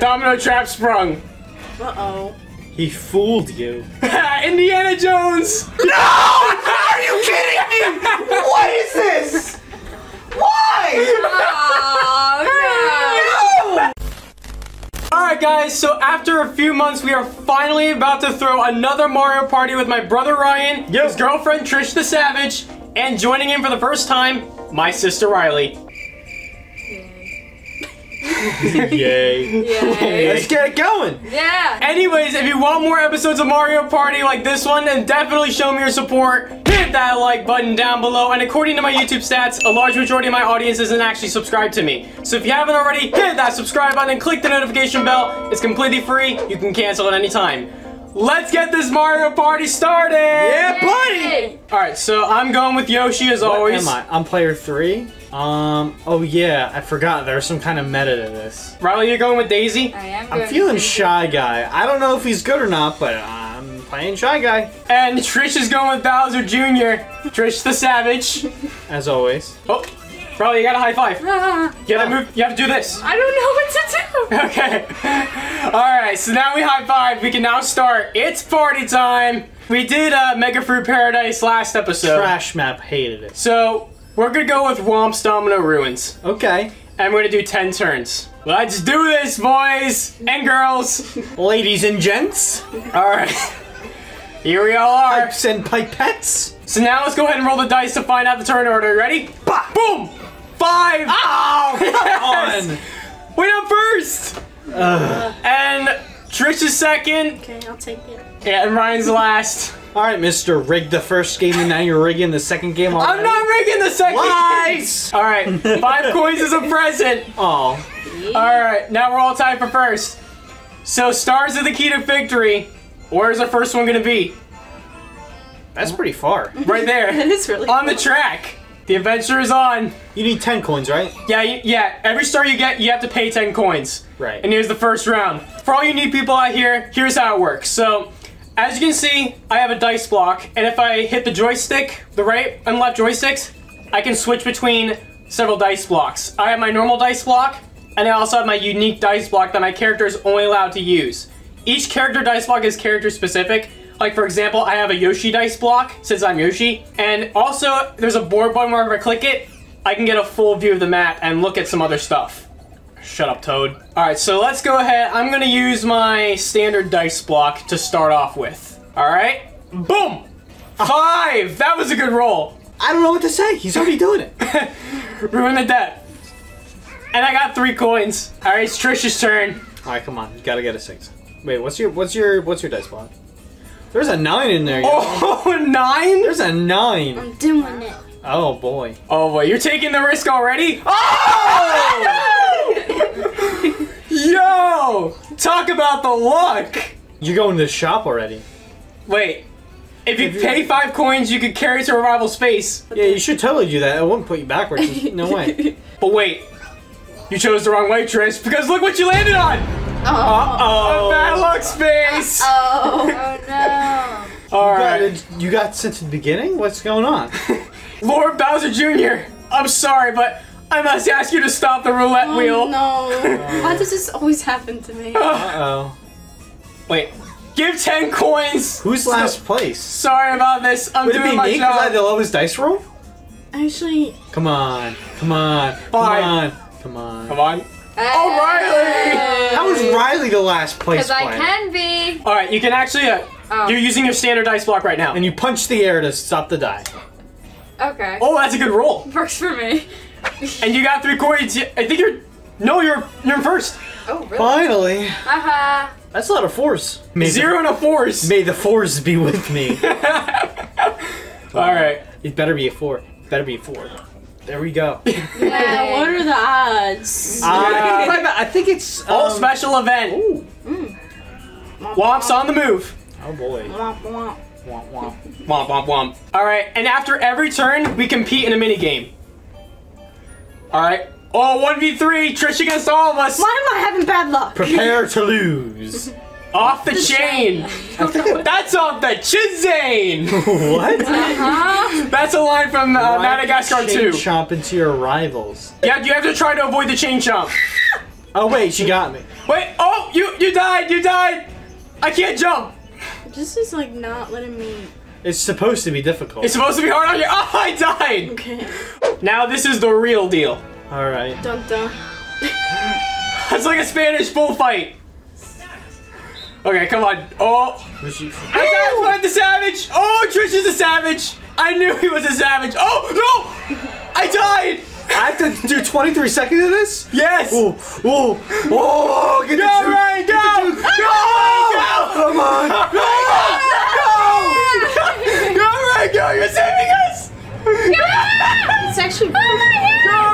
Domino trap sprung. Uh-oh. He fooled you. Indiana Jones. No! Are you kidding me? What is this? Why? Oh, Alright guys, so after a few months, we are finally about to throw another Mario Party with my brother Ryan, Yo. his girlfriend Trish the Savage, and joining him for the first time, my sister Ryleigh. Yay. Yay. Let's get it going. Yeah. Anyways, if you want more episodes of Mario Party like this one, then definitely show me your support. Hit that like button down below. And according to my YouTube stats, a large majority of my audience isn't actually subscribed to me. So if you haven't already, hit that subscribe button and click the notification bell. It's completely free. You can cancel at any time. Let's get this Mario Party started! Yeah, buddy. Alright, so I'm going with Yoshi as What always. am I? I'm player three. Um. Oh yeah, I forgot. There's some kind of meta to this. Ryleigh, you're going with Daisy. I am I'm feeling shy guy. I don't know if he's good or not, but I'm playing shy guy And Trish is going with Bowser Jr. Trish the Savage. as always. Oh, Ryleigh, you got a high five. Ah, You gotta move, you have to do this. I don't know what to do. Okay. Alright, so now we high five. We can now start. It's party time. We did uh, Mega Fruit Paradise last episode. Trash map hated it. So we're gonna go with Whomp's Domino Ruins. Okay, And we're gonna do 10 turns. Let's do this, boys and girls. ladies and gents, Alright. Here we all are. pipes and pipettes. So now let's go ahead and roll the dice to find out the turn order. Ready? Bah! Boom! Five! Ah! Oh, come Yes! on. Wait, I'm first! And Trish is second. Okay, I'll take it. Yeah, and Ryan's last. All right, Mister, rig the first game, and now you're rigging the second game already. I'm not rigging the second Lies! All right, five coins is a present. Oh, All right, now we're all tied for first. So stars are the key to victory. Where's our first one gonna be? that's pretty far. Right That there, is really on the track. The adventure is on. You need ten coins, right? Yeah, yeah. Every star you get, you have to pay 10 coins. Right. And here's the first round. For all you new people out here, here's how it works. So, as you can see, I have a dice block, and if I hit the joystick, the right and left joysticks, I can switch between several dice blocks. I have my normal dice block, and I also have my unique dice block that my character is only allowed to use. Each character dice block is character specific. Like for example, I have a Yoshi dice block since I'm Yoshi, and also there's a board button where if I click it, I can get a full view of the map and look at some other stuff. Shut up, Toad. All right, so let's go ahead. I'm gonna use my standard dice block to start off with. All right, boom, ah. five. That was a good roll. I don't know what to say. He's already doing it. Ruin the debt. And I got three coins. All right, it's Trish's turn. All right, come on. You gotta get a six. Wait, what's your what's your what's your dice block? There's a nine in there. yo. Oh, nine. There's a nine. I'm doing it. Oh boy. Oh boy, you're taking the risk already? Oh! Yo! Talk about the luck! You're going to the shop already. Wait, if you pay five coins, you could carry to a rival space. Yeah, you should totally do that. It wouldn't put you backwards. No way. But wait, you chose the wrong way, Trish, because look what you landed on! Oh. A Oh. bad luck space! Oh. oh no. Alright. You got since the beginning? What's going on? Lord Bowser Jr., I'm sorry, but I must ask you to stop the roulette Oh wheel. no. Why does this always happen to me? Uh oh. Wait, give 10 coins! Who's last place? Sorry about this, I'm Would it be my me because I had job. the lowest dice roll? Actually. Come on. Come on. Five. Come on. Come on. Come on. Oh, Ryleigh! How is Ryleigh the last place Because I can be. Alright, you can actually, uh, Oh. you're using your standard dice block right now. And you punch the air to stop the die. Okay. Oh, that's a good roll. Works for me. And you got three coins. I think you're. No, you're you're first. Oh really? Finally. Haha. That's a lot of force. May Zero and a force. May the force be with me. All right. it better be a four. It better be a four. There we go. Yeah, what are the odds? Uh, I think it's. All um, special event. Ooh. Whomp's on the move. Oh boy. Womp womp. Womp womp. Womp womp womp. All right. And after every turn, we compete in a mini game. All right. Oh, 1v3, Trish against all of us. Why am I having bad luck? Prepare to lose. Off the chain. That's off the Chizane. what? Huh? That's a line from uh, Madagascar Chain 2. Chomp into your rivals. Yeah, you have to try to avoid the chain chomp. Oh wait, she got me. Wait, oh, you you died, you died. I can't jump. This is like not letting me. It's supposed to be difficult. It's supposed to be hard on you. Oh, I died. Okay. Now this is the real deal. All right. Dun dun. It's like a Spanish bullfight. Okay, come on. Oh, Was she- I died the savage. Oh, Trish is a savage. I knew he was a savage. Oh no, I died. I have to do 23 seconds of this? Yes. Whoa, whoa, whoa! Get Go, the juice. Ryan, go! Go, Ryan, Come on! go! Go, Ryan, go! You're saving us! It's actually. Go,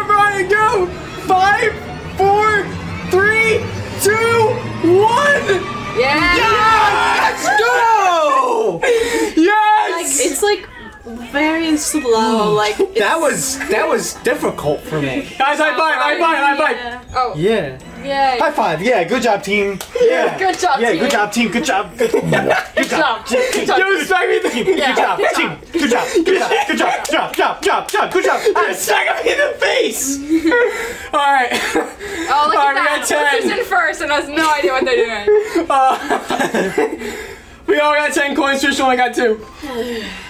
Ryan, go! Five, four, three, two, one! Yeah. Let's go! Like Yes! it's like very slow. Like it's, That was that was difficult for me. Guys, high five, high five, high five! Yeah. Oh, Yeah. Yay. High five. Yeah. Good job, team. Yeah. Good job, Yeah. team. Good job, team. Good job. Good, good job. Good job. You smack me in the Good job, team. Good job. Good job. Good job. Job. Job. Job. Job. Good job. You smack me in the face! Alright. Oh, look Alright, we at got that. 10. Who's in first and has no idea what they're doing. Uh, we all got 10 coins, Trish only got 2.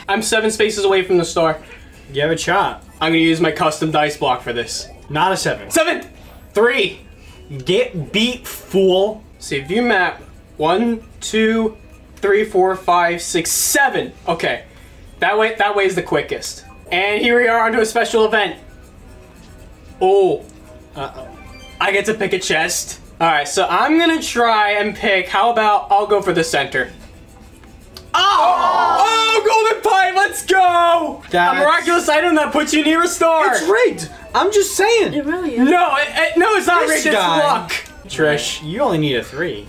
I'm 7 spaces away from the star. You have a shot. I'm gonna use my custom dice block for this. Not a seven. 7! 3! Get beat, fool. See, view map. One, two, three, four, five, six, seven. Okay. That way that way is the quickest. And here we are onto a special event. Oh, Uh-oh. I get to pick a chest. Alright, so I'm gonna try and pick how about I'll go for the center. Oh! Oh, golden pipe, let's go! That's- A miraculous item that puts you near a star. It's rigged. I'm just saying. It really is. no, it, it- no, it's not This rigged, it's guy. luck. Trish, You only need a three.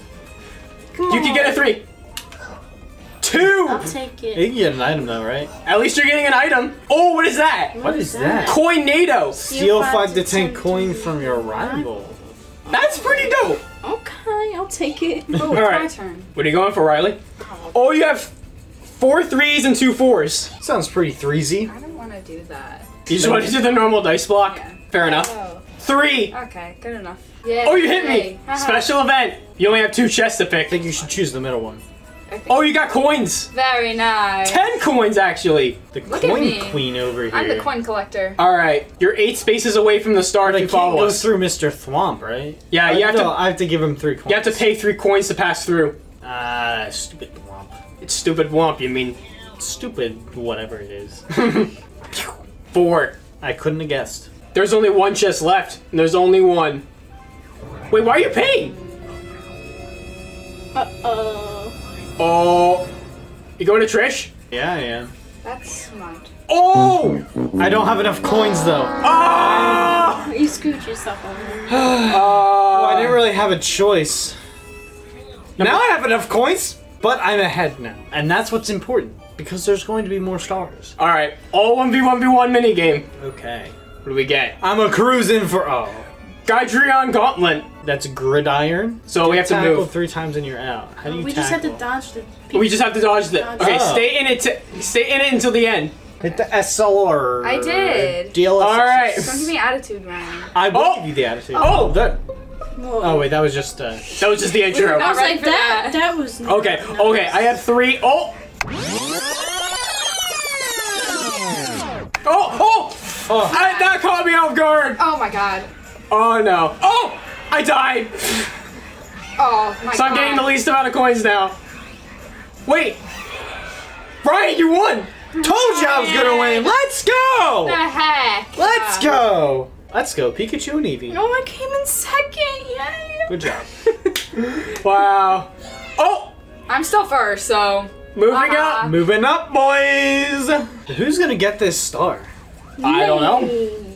Come you can get a three. Two! I'll take it. You can get an item though, right? At least you're getting an item. Oh, what is that? What is that? Coinado. Steal five five to to ten 10 coin to from your rival. That's pretty dope. Okay, I'll take it. Oh, All it's right. my turn. What are you going for, Ryleigh? Oh, you have four threes and two fours. Sounds pretty threesy. I don't want to do that. You just want to do the normal dice block. Yeah. Fair enough. Three. okay, good enough. Yeah. Oh, you hit me. Special event. You only have two chests to pick. I think you should choose the middle one. Oh, you got coins. Very nice. Ten coins, actually. The Look at coin me. queen over here. I'm the coin collector. All right. You're eight spaces away from the star But if you follow go us. through Mr. Thwomp, right? Yeah, you have no, to. I have to give him three coins. You have to pay three coins to pass through. Ah, stupid Thwomp. It's stupid womp. You mean Stupid whatever it is. four? I couldn't have guessed. There's only one chest left, and there's only one. Wait, why are you paying? Uh oh. Oh, you going to Trish? Yeah, I am. That's smart. Oh! I don't have enough coins though. Ah! You screwed yourself over. Oh, I Uh, didn't really have a choice. Now I have enough coins, but I'm ahead now, and that's what's important because there's going to be more stars. all right, all one v one v one mini game. Okay. What do we get? I'm a cruising for oh. Gridiron Gauntlet. That's gridiron. So we have to Tackle move. three times and you're out. How do you We just have to dodge the. People. We just have to dodge the. Okay, Oh. stay in it. Stay in it until the end. Hit the SLR. I did. DLS. All right. Don't give me attitude, Ryan. I will Oh. give you the attitude. Oh. oh that. Whoa. Oh wait, that was just. Uh, That was just the intro. I was ready like for that. that. That was. not Okay, nice. okay, I have three. Oh! Oh, oh! oh. I, that caught me off guard! Oh my god. Oh no. Oh! I died! Oh my god. So. I'm getting the least amount of coins now. Wait! Brian, you won! Told you I was gonna win. Let's go. the heck? Let's go. Let's go, Pikachu and Eevee. No, I came in second. Yay. Good job. Wow. Oh! I'm still first, so. Moving Uh-huh. up! Moving up, boys. Who's gonna get this star? I don't know.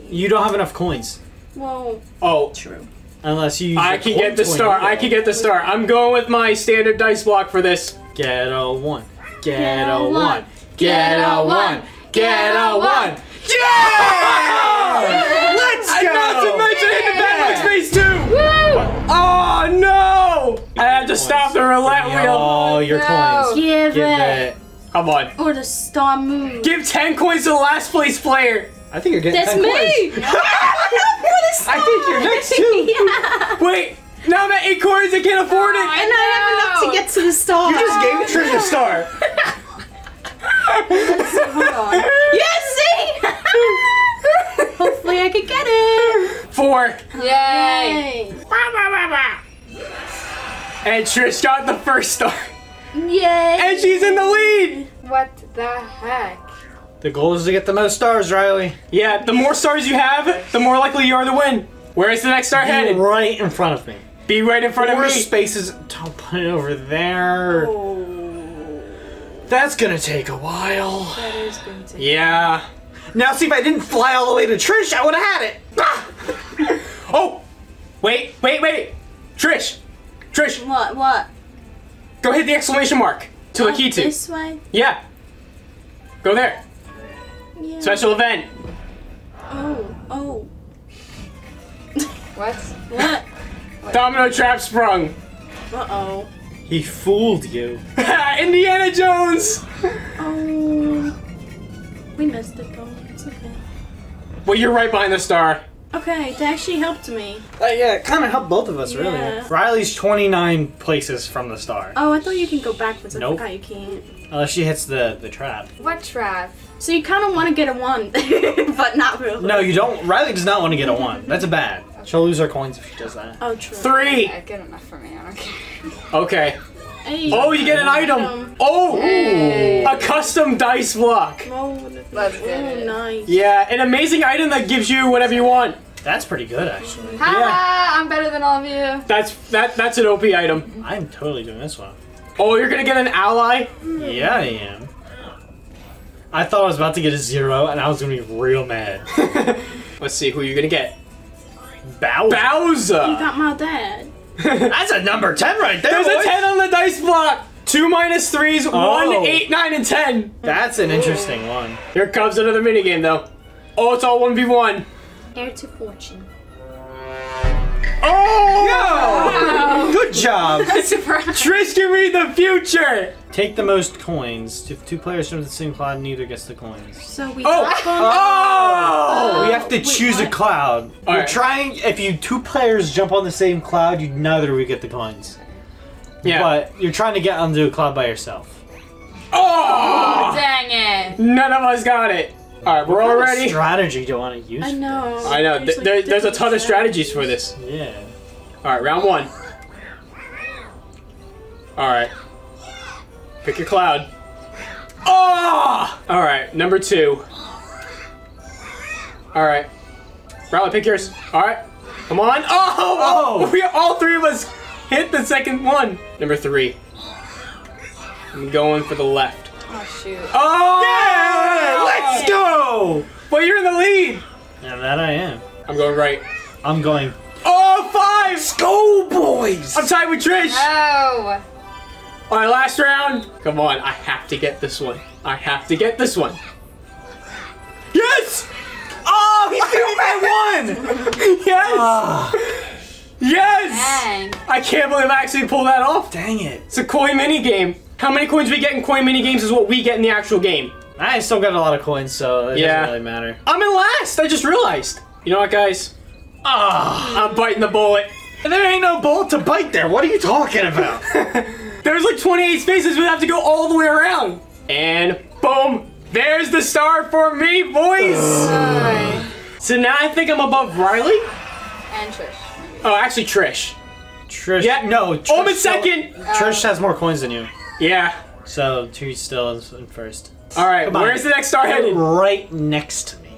You don't have enough coins, Well, Oh, true. unless you. Use I can get the twin. star. I can get the star. I'm going with my standard dice block for this. Get a one. Get, Get a a one. one. Get a one. Get a one. Yeah! Let's And go. not to mention hitting the bad luck Yeah. space too! Woo! Oh no! I had to stop the roulette wheel. Oh, your No. coins. Give, Give it. it. Come on. Or the star moon. Give 10 coins to the last place player. I think you're getting That's 10 me. coins. this I think you're next too. yeah. Wait, now I'm at eight coins. I can't afford oh, it. And I have enough to get to the star. You just gave Trish a star. Hold on. Yes, see? Hopefully I can get it. Four. Yay! Yay. And Trish got the first star. Yay. And she's in the lead. What the heck? The goal is to get the most stars, Ryleigh. Yeah, the more stars you have, the more likely you are to win. Where is the next star Be headed? right in front of me. Be right in front of Four me. spaces. Don't put it over there. Oh, That's gonna take a while. that is going to. Yeah. Now, see if I didn't fly all the way to Trish, I would have had it. Ah! Oh, wait, wait, wait. Trish, Trish, What? What? go hit the exclamation mark to the Oh, key to. This way? Yeah. Go there. Yeah. Special event. Oh, oh. What? What? Domino trap sprung. Uh oh. He fooled you. Indiana Jones. Oh. We missed it though. It's okay. Well, you're right behind the star. Okay, it actually helped me. Uh, yeah, it kind of helped both of us, really. Yeah. Ryleigh's 29 places from the star. Oh, I thought you can go backwards. I Nope. forgot you can't. Unless she hits the, the trap. What trap? So you kind of want to get a one, but not really. No, you don't. Ryleigh does not want to get a 1. That's a bad. She'll lose her coins if she does that. Oh, true. Three. Yeah, good enough for me. I don't care. Okay. Hey. Oh, you get an item. Oh, Hey. a custom dice block. Oh, Let's oh, get it. nice. Yeah, an amazing item that gives you whatever you want. That's pretty good, actually. Ha! I'm better than all of you. That's that. That's an OP item. I'm totally doing this one. Oh, you're gonna get an ally. Yeah, I am. I thought I was about to get a zero, and I was gonna be real mad. Let's see who you're gonna get. Bowser. You got my dad. That's a number 10 right there, There's a ten on the dice block. Two minus threes. Oh. One, Oh. eight, nine, and ten. That's an interesting one. Here comes another minigame though. Oh, it's all one v one. Air to fortune. Oh! Good job. Surprise. Trish can read the future. Take the most coins. If two players from the same cloud, neither gets the coins. So we Oh! drop 'em. Oh! oh! we have to wait, choose a what? cloud. We're Alright. trying. If you two players jump on the same cloud, you neither will get the coins. Yeah. But you're trying to get onto a cloud by yourself. Oh! oh dang it. None of us got it. All right, we're all What ready. strategy do you want to use? I know. I know. Th- like, there's a different ton of strategies for this. Yeah. All right, round one. All right. Pick your cloud. Oh! All right, number two. All right. Ryleigh, pick yours. All right. Come on. Oh! Oh! We all three of us hit the second one. Number three. I'm going for the left. Oh shoot. Oh! Yeah! Let's go! Well, you're in the lead. Yeah, that I am. I'm going right. I'm going. Oh, five! Go, boys! I'm tied with Trish. Oh. All right, last round. Come on, I have to get this one. I have to get this one. Yes! Oh, he's giving me one! Yes! Ah, Yes! Dang. I can't believe I actually pulled that off. dang it. It's a coin mini game. How many coins we get in coin mini games is what we get in the actual game. I still got a lot of coins, so it Yeah. doesn't really matter. I'm in last. I just realized. You know what, guys? Ah, I'm biting the bullet. and there ain't no bullet to bite there. What are you talking about? There's like 28 spaces. We have to go all the way around. And boom, there's the star for me, boys. Alright. So now I think I'm above Ryleigh. And Trish. Oh, actually, Trish. Trish. Yeah. No, Trish. Oh, I'm in still- second. Trish has more coins than you, Yeah. so two still in first. All right. Come on. Where's the next star headed? Right next to me.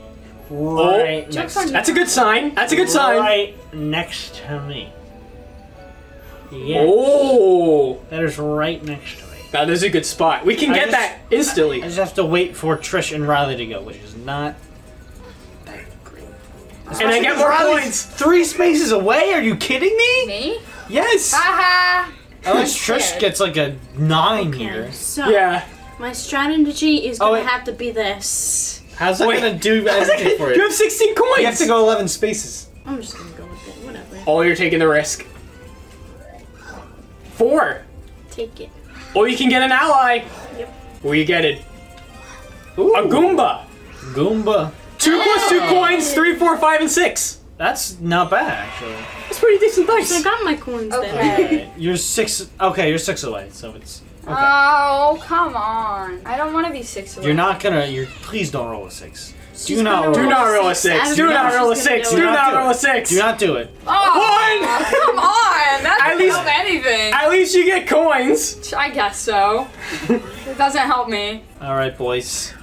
Oh. Right next to you. That's a good sign. That's a good sign. Right next to me. Yeah. Oh, That is right next to me. that is a good spot. We can I get just- that instantly. I just have to wait for Trish and Ryleigh to go, which is not that great. And I get more Ryleigh's coins. Three spaces away? Are you kidding me? Me? Yes. Haha. Oh, Unless Trish scared. gets like a nine Okay, here. so Yeah. my strategy is Oh, gonna wait. have to be this. How's that Wait. gonna do anything for You you? have 16 coins. You have to go 11 spaces. I'm just gonna go with it. Whatever. Oh, you're taking the risk. Four. Take it. Or you can get an ally. Yep. Where you get it? Ooh. A Goomba. Goomba. Two plus two coins. Three, four, five, and six. That's not bad actually. That's pretty decent I got my coins Okay. there. Alright, you're six. Okay, you're six away. So it's okay. Oh, come on. I don't want to be six away. you're not gonna. You're please don't roll a six. She's Do not gonna Do not roll a I six. don't Do know not if roll a six. do Do it. Do not not roll a six. Do not do it. Oh, come on. That doesn't least- help anything. At least you get coins. I guess so. it doesn't help me. All right, boys.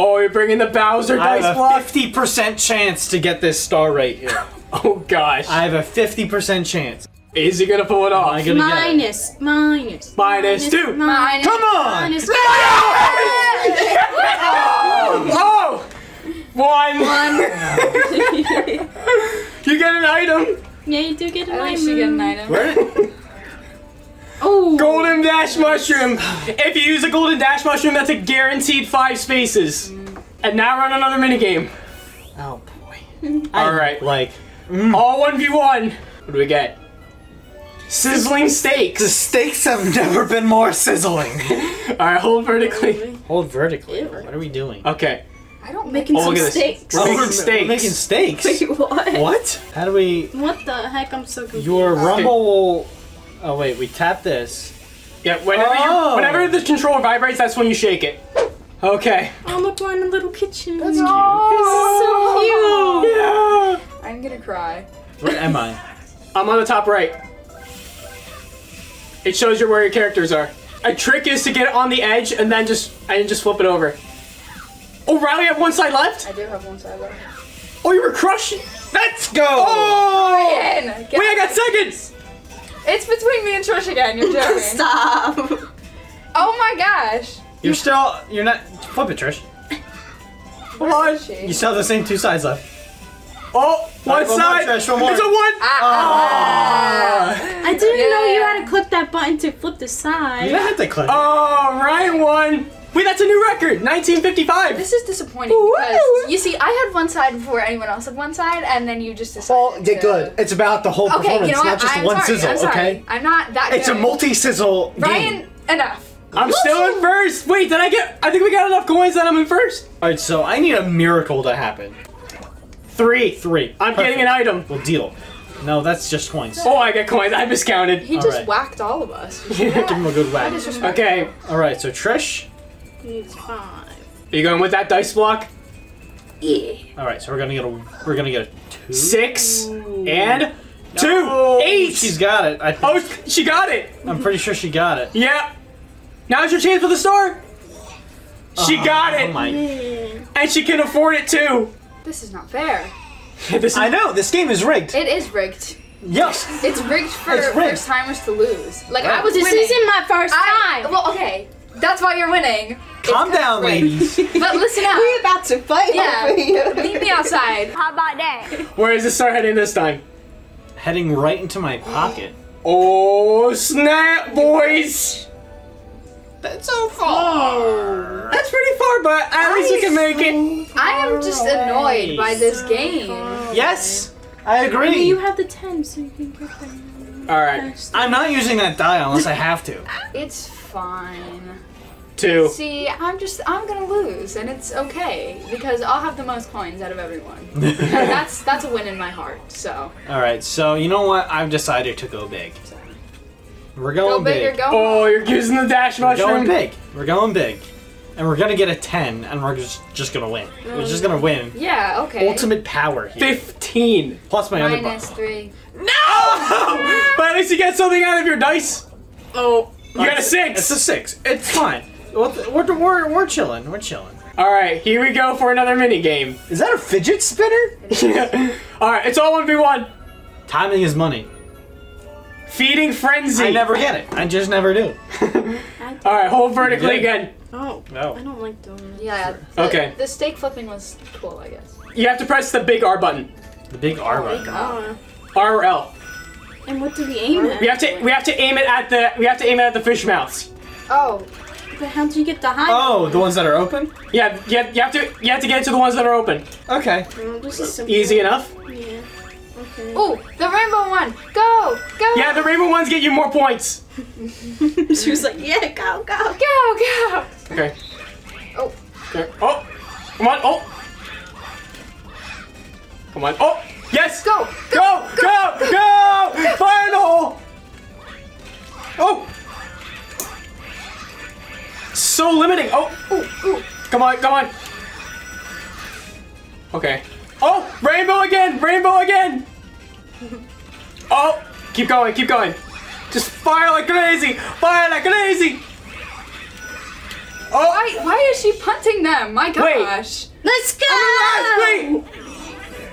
Oh, you're bringing the Bowser I dice have a fifty percent chance to get this star right here. Oh gosh. I have a fifty percent chance. Is he gonna pull it off? I gonna get Minus, minus, Minus two. minus, Come on! minus oh! oh! One. you get an item. Yeah, you do get an At item. least you get an item. Where did- Oh, Golden Dash Mushroom. If you use a Golden Dash Mushroom, that's a guaranteed five spaces. And now run another minigame. Oh boy. All right. Like mm. All 1v1. What do we get? Sizzling Stakes. the steaks. stakes have never been more sizzling. Alright, hold vertically. Hold vertically. Ew. What are we doing? Okay. I don't making Oh, some look at this. steaks. We're making steaks. We're making steaks. Wait, what? what? How do we? What the heck? I'm so confused. Your rumble will. Oh wait, we tap this. Yeah, whenever Oh. you whenever the controller vibrates, that's when you shake it. Okay. I'm we're in a little kitchen. That's so Oh, cute. Yeah. I'm gonna cry. Where am I? I'm on the top right. It shows you where your characters are. A trick is to get it on the edge and then just and just flip it over. Oh, Ryleigh, you have one side left. I do have one side left. Oh, you were crushing. Let's go. Oh! In. Wait, I got seconds. It's between me and Trish again. You're joking. Stop. Oh my gosh. You're still. You're not. Flip it, Trish. Hold on. You still have the same two sides left. Oh, one one more, side. Trish, one more. It's a one. Ah, I didn't know you had to click that button to flip the side. You side. didn't have to click. It. Oh, right won. Wait, that's a new record. 1955. This is disappointing because you see, I had one side before anyone else had one side, and then you just decided. Well, get to- good. It's about the whole Okay, performance, you know what? not just I'm one sorry. sizzle. I'm sorry. Okay. I'm not that. It's a multi-sizzle game. Ryan, enough. I'm still in first. Wait, did I get? I think we got enough coins that I'm in first. All right, so I need a miracle to happen. Three. Three. I'm getting an item. Well, deal. No, that's just coins. Oh, I get coins. I miscounted. He just Alright. whacked all of us. Give him a good whack. Okay, All right, so Trish. Needs five. are you going with that dice block? Yeah. All right, so we're gonna get a we're gonna get a two. Six and two. eight. She's got it. I Oh, she got it. I'm pretty sure she got it. Yeah. Now's your chance for the star. She oh, got it, Oh my! and she can afford it too. This is not fair. This is- I know this game is rigged. It is rigged. Yes. It's rigged for It's rigged. first timers to lose. Like I was This winning. isn't my first I, time. well, okay, that's why you're winning. It's Calm 'cause down, ladies. But listen up. We're about to fight Yeah. over here. Meet me outside. How about that? Where is the star heading this time? Heading right into my pocket. Oh snap, boys! That's so far. That's pretty far, but at least we can make it. I am just annoyed by this game. Yes, I I mean, agree. you have the ten, so you can get them. All right, I'm not using that die unless I have to. It's fine. Two. See, I'm just I'm gonna lose, and it's okay because I'll have the most coins out of everyone. That's that's a win in my heart. So All right, so you know what? I've decided to go big. We're go going big or big. go. Oh, you're using the dash We're mushroom. going big. We're going big. And we're gonna get a 10, and we're just, just gonna win. We're just gonna win. Mm, yeah. Okay. Ultimate power here. Fifteen. Plus my other Minus buff. three. No! but at least you get something out of your dice. Oh. You got a six. It's a six. It's fine. We're, we're, we're, we're chilling. We're chilling. All right, here we go for another mini game. Is that a fidget spinner? All right, it's all one v one. Timing is money. Feeding Friendsy. I never get it. I just never do. All right, hold vertically again. Oh. No. I don't like doing Yeah. The, Okay. The steak flipping was cool, I guess. You have to press the big R button. The big R button. Uh, R or L. and what do we aim at? We have to we have to aim it at the we have to aim it at the fish mouths. Oh, But how do you get the high? Oh, the ones that are open? Yeah, you have, you have to you have to get to the ones that are open. Okay. Oh, this is simple. Easy enough. Yeah. Okay. oh, the rainbow one. Go, go. Yeah, the rainbow ones get you more points. she was like, yeah, go, go. Go, go. Okay. Oh. Okay. Oh, come on. Oh, come on. Oh, Yes! Go! Go! Go! Go! Final! Oh! So limiting. Oh! Ooh, ooh. Come on, come on. Okay. Oh! Rainbow again! Rainbow again! Oh! Keep going, keep going. Just fire like crazy! Fire like crazy! Oh! Why, why is she punting them? My gosh. Wait. gosh. Let's go! Oh wait!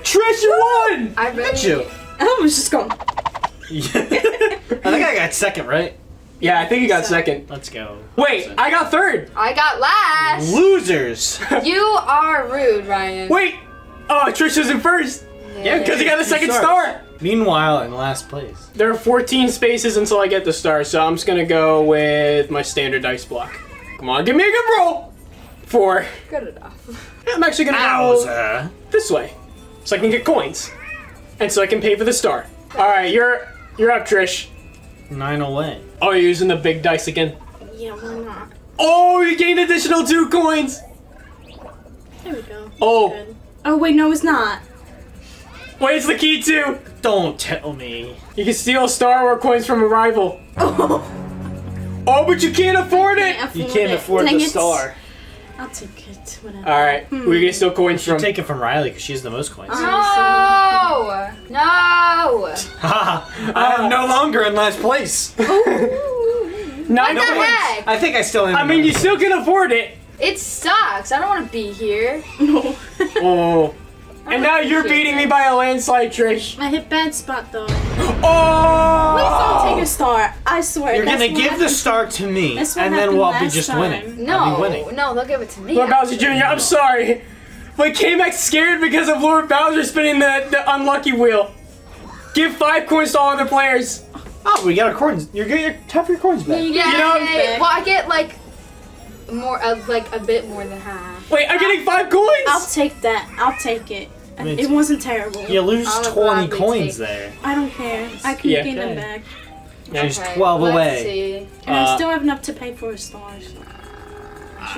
Trish, you won! I bet you. I was just going. I think I got second, right? Yeah, I think you got second. Let's go. Wait, I got third. I got last. Losers. you are rude, Ryan. Wait! Oh, Trish was in first. Yeah, because he got the second stars. star. Meanwhile, in last place. There are 14 spaces until I get the star, so I'm just gonna go with my standard dice block. Come on, give me a good roll. Four. Good enough. I'm actually gonna go this way, so I can get coins, and so I can pay for the star. All right, you're you're up, Trish. Nine oh away. Oh, you're using the big dice again. Yeah, why not? Oh, you gained additional two coins. There we go. Oh, Good. Oh wait, no, it's not. wait, it's the key too. Don't tell me. You can steal Star Wars coins from a rival. Oh, Oh, but you can't afford it. You can't afford Dang the it. star. I'll take it. Whatever. All right, we can steal coins You from. take it from Ryleigh because she has the most coins. Uh-huh. No! No! Haha, I am no longer in last place. Nine What the coins. heck? I think I still am. I mean, you still can afford it. It sucks. I don't want to be here. No. Oh. And now you're beating me by a landslide, Trish. I hit bad spot though. Oh! Please don't take a star. I swear. You're gonna give the star to me, and then we'll be just time. winning. No, I'll be winning. no, they'll give it to me. Lord Bowser Jr., I'm sorry. But K-Max scared because of Lord Bowser spinning the, the unlucky wheel. Give five coins to all other players. Oh, we got our coins. You're getting your half your coins back. Yeah, you Yeah, You know- well, I get like more, of like a bit more than half. Wait, I'm getting five coins. I'll take that. I'll take it. Me It wasn't terrible. You lose I'll 20 coins take- there. I don't care. I can Yeah. gain them back. There's Okay, 12 let's away. See. And Uh, I still have enough to pay for a star. So.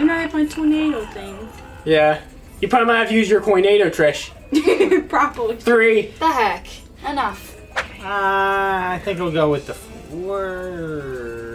You know I have my tornado thing. Yeah. You probably might have to use your coinado, Trish. Probably. Three. The heck? Enough. Uh, I think we'll go with the four.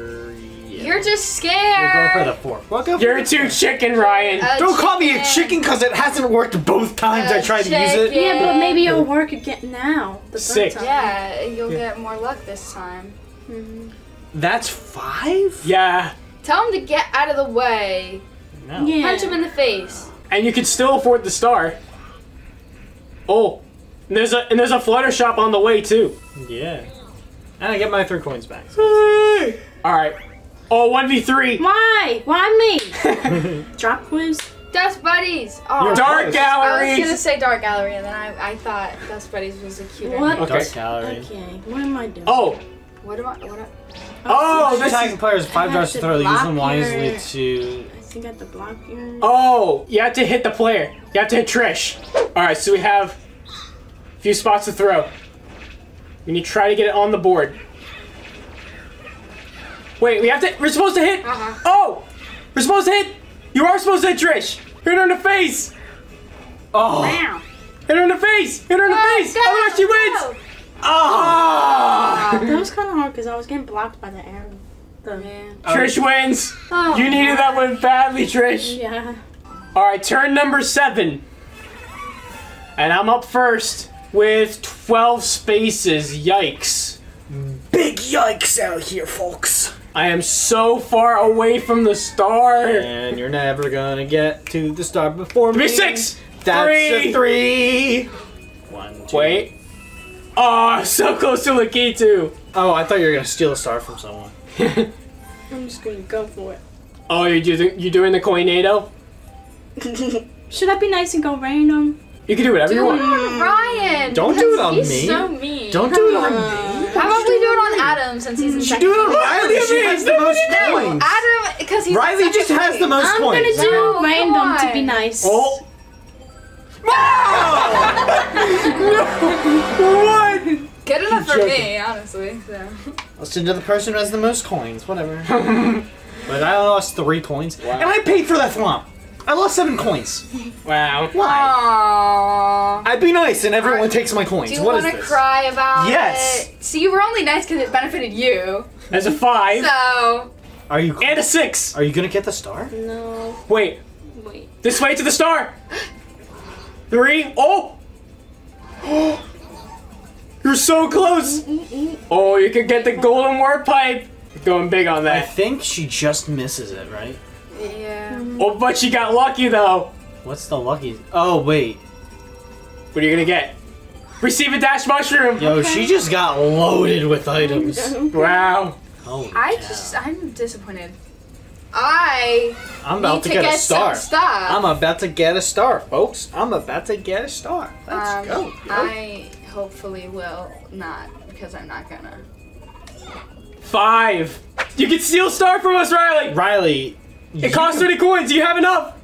Yeah. You're just scared. We'll go for the four. We'll go for You're the too four. chicken, Ryan. A Don't call me a chicken. chicken because it hasn't worked both times I A tried to use it. Yeah, but maybe it'll work again now. The Six. time. Yeah, you'll get more luck this time. Mhm. That's five? yeah. Tell him to get out of the way. No. Yeah. Punch him in the face. And you can still afford the star. Oh. And there's a and there's a flutter shop on the way too. Yeah. And I get my three coins back. Alright. Oh, 1v3. Why? Why me? Drop quiz. Dust Buddies. Oh, Dark close. I was gonna say Dart Gallery, and then I, I thought Dust Buddies was a cuter. What? Okay. Dart Gallery. Okay. What am I doing? Oh. What am I? What? Am, Oh, oh this Attacking is, players five I darts to have to throw. Use them wisely your- to. I think I have to block your. Oh, you have to hit the player. You have to hit Trish. Alright, so we have a few spots to throw. We need to try to get it on the board. Wait, we have to we're supposed to hit Uh-huh. Oh! We're supposed to hit You are supposed to hit Trish! Hit her in the face! Oh! Meow. Hit her in the face! Hit her in the Go, face! go, Otherwise she go. wins! Ah! That was kind of hard because I was getting blocked by the arrow. The, Man. Trish wins! Oh, You needed that one badly, Trish. yeah. Alright, turn number seven. And I'm up first with 12 spaces. Yikes. Big yikes out here, folks! I am so far away from the star. And you're never gonna get to the star before Give me. me six! That's Three. a three. One, two. Wait. Oh, so close to Lakitu. Oh, I thought you were gonna steal a star from someone. I'm just gonna go for it. Oh, you do you doing the coinado? Should I be nice and go random? You can do whatever you Do it want. on Ryan. Don't do it on he's me. so mean. Don't do it on me. How about we do it on Adam since he's in You second? do it on Ryleigh. She has the most No, points. Adam, because he's Ryleigh just has place. the most I'm points. gonna do No, random to be nice. Oh. no! what? Good enough for me, honestly. So. Listen to the person who has the most coins. Whatever. but I lost three points, and I paid for that flump. I lost seven coins. Wow. Why? Aww. I'd be nice and everyone Are- takes my coins. Do you What is want to cry about Yes. it? See, you were only nice because it benefited you. As a five So, Are you and a six. Are you gonna get the star? No. Wait, Wait. this way to the star. Three. Oh. You're so close. Oh, you could get the golden warp pipe. Going big on that. I think she just misses it, right? Yeah. Oh, but she got lucky though. What's the lucky? Oh wait, What are you gonna get? Receive a dash mushroom. yo, she just got loaded with items. Wow. Holy I cow. just, I'm disappointed. I I'm about need to to get, get a star. some stuff. I'm about to get a star, folks. I'm about to get a star. Let's um, go. yo. I hopefully will not because I'm not gonna. Five. You can steal star from us, Ryleigh. Ryleigh, It costs 30 coins. Do you have enough?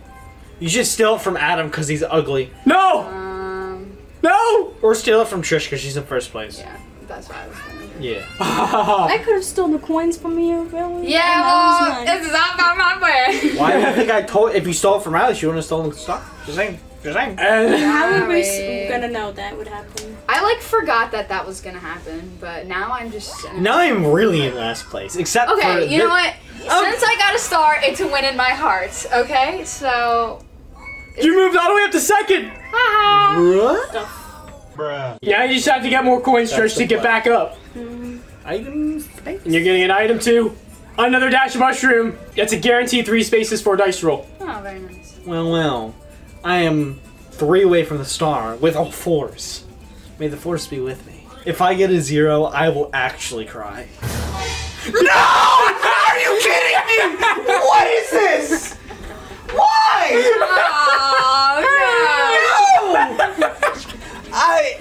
you should steal it from Adam because he's ugly, No. Um, No. or steal it from Trish because she's in first place. yeah, that's what I was gonna do. Yeah. I could have stolen the coins from you, really. Yeah, And well, was mine. this is not about my way. Why do you think I told? If you stole it from Alice, you wouldn't have stolen the star. Just saying. Just saying. And How were we s- gonna know that would happen? I like forgot that that was gonna happen, but now I'm just. Now I'm really in last place, except for Okay, you know thi- what? Oh. Since I got a star, it's a win in my heart. Okay, so. you moved all the way up to second. Haha. What? Yeah, you just have to get more coins, That's the to get plan. back up. Mm-hmm. Items. And you're getting an item too. Another dash mushroom. That's a guaranteed three spaces for a dice roll. Oh, very nice. Well, well, I am three away from the star with all fours. May the force be with me. If I get a zero, I will actually cry. no! Are you kidding me? What is this? Why? Oh, No! I.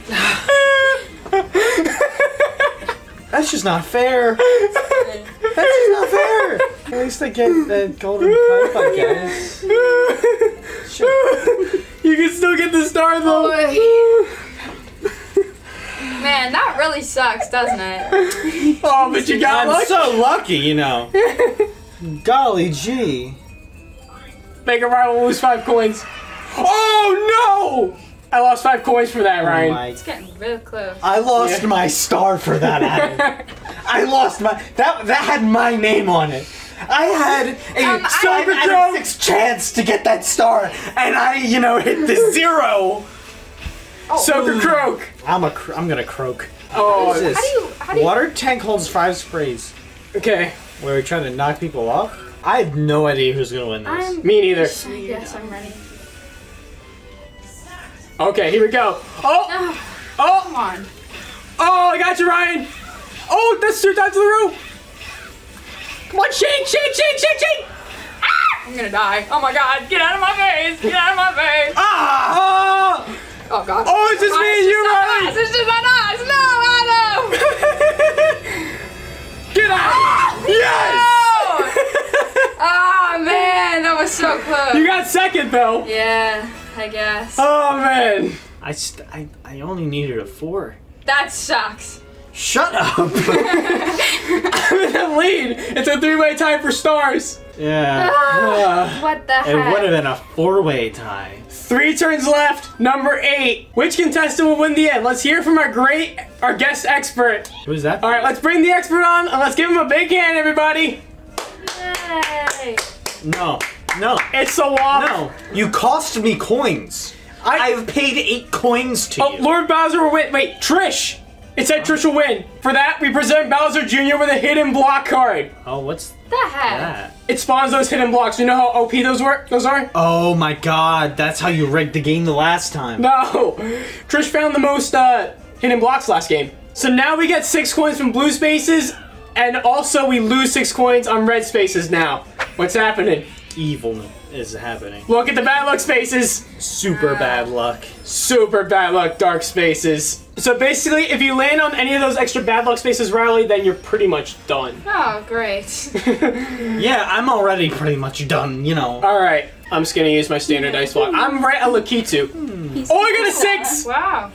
That's just not fair. That's just not fair. At least I get the golden pipe, I guess. You can still get the star though. Oh, no. Man, that really sucks, doesn't it? Oh, but you got I'm lucky. so lucky, you know. Golly gee. Make a rival lose five coins. Oh no! I lost five coins for that, Oh Ryan. my- It's getting real close. I lost Yeah. my star for that, Adam. I lost my that that had my name on it. I had a Um, I- five out of six chance to get that star, and I, you know, hit the zero. Soak or Croak. I'm a cr- I'm gonna croak. Oh, What is this? How do you? How do you? Water tank holds five sprays. okay. Where we trying to knock people off? I have no idea who's gonna win this. I'm. Me neither. Yes, I'm ready. Okay, here we go. Oh, Oh, oh, come on. oh! I got you, Ryan. Oh, that's two times to the rope. Come on, shake, shake, shake, shake, shake. Ah! I'm gonna die. Oh my god, get out of my face! Get out of my face! Ah! Oh, Oh god. oh, it's just Oh, me and you, just not Ryleigh. us, It's just not us! No, Adam! Get out! Ah! Yes! Oh man, that was so close. you got second, though. yeah, I guess. Oh man. I, st- I I only needed a four. That sucks. Shut up. I'm in the lead. It's a three-way tie for stars. yeah. Uh, What the heck? It would have been a four-way tie. three turns left. Number eight. Which contestant will win the end? Let's hear from our great, our guest expert. Who's that? All right, let's bring the expert on and let's give him a big hand, everybody. Yay. No. No. It's a Whomp. No. You cost me coins. I, have paid eight coins to you. Oh, you. Lord Bowser will win. Wait, Trish. It said Trish will win. For that, we present Bowser Jr. with a hidden block card. Oh, what's The heck? that? It spawns those hidden blocks. You know how OP those were? Those are? Oh my god, that's how you rigged the game the last time. No. Trish found the most uh, hidden blocks last game. So now we get six coins from blue spaces, and also we lose six coins on red spaces now. What's happening? Evil is happening. Look at the bad luck spaces. Super bad luck. Super bad luck dark spaces. So basically, if you land on any of those extra bad luck spaces, Ryleigh, then you're pretty much done. Oh, great. Yeah, I'm already pretty much done, you know. All right, I'm just gonna use my standard dice block. I'm right at Lakitu. Oh, I got a six. wow.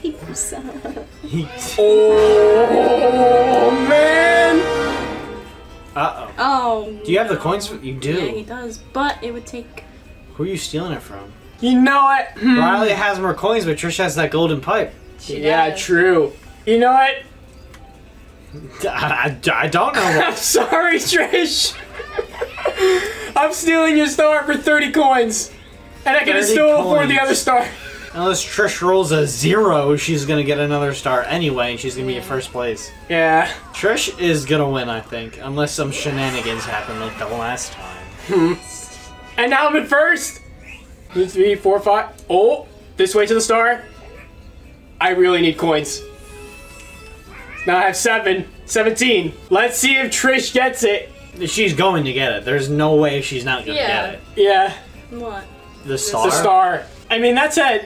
Oh man. Uh oh. Oh. Do you have the coins? For- you do. Yeah, he does. But it would take Who are you stealing it from? You know what? Hmm. Ryleigh has more coins, but Trish has that golden pipe. She Yeah, does. true. You know what? I, I, I don't know I'm sorry, Trish. I'm stealing your star for 30 coins. And I can 30 still afford the other star. Unless Trish rolls a zero, she's gonna get another star anyway, and she's gonna be in first place. Yeah. Trish is gonna win, I think, unless some shenanigans happen like the last time. Hmm. And now I'm in first. Two, three, four, five. Oh, this way to the star. I really need coins. Now I have seven. 17. Let's see if Trish gets it. She's going to get it. There's no way she's not gonna Yeah. get it. Yeah, What? The star. the star. I mean, that's a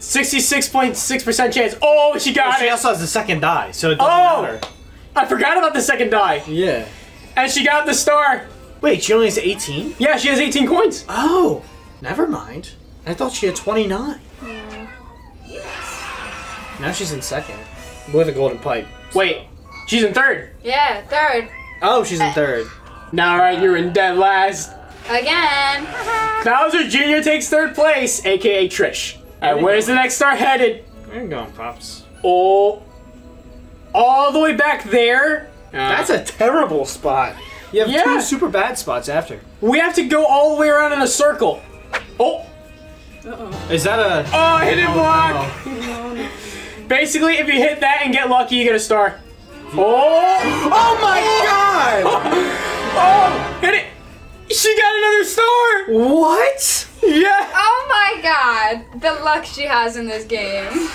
66.6% chance. Oh, she got She it. also has the second die, so it doesn't Oh! matter. I forgot about the second die. Yeah. And she got the star. Wait, she only has 18? Yeah, she has 18 coins. Oh, never mind. I thought she had 29. Yeah. Now she's in second. With a golden pipe. Wait, she's in third. Yeah, third. Oh, she's in third. Now, alright, you're in dead last. Again. Bowser Jr. takes third place, aka Trish. Alright, where's the next star headed? Where you going, Pops? Oh, all the way back there. That's a terrible spot. You have Yeah. two super bad spots after. We have to go all the way around in a circle. Oh, Uh -oh. Is that a... oh, hidden block. No, Basically, if you hit that and get lucky, you get a star. Oh, Oh my god! oh, hit it. She got another star. What? Yeah. Oh my god. The luck she has in this game.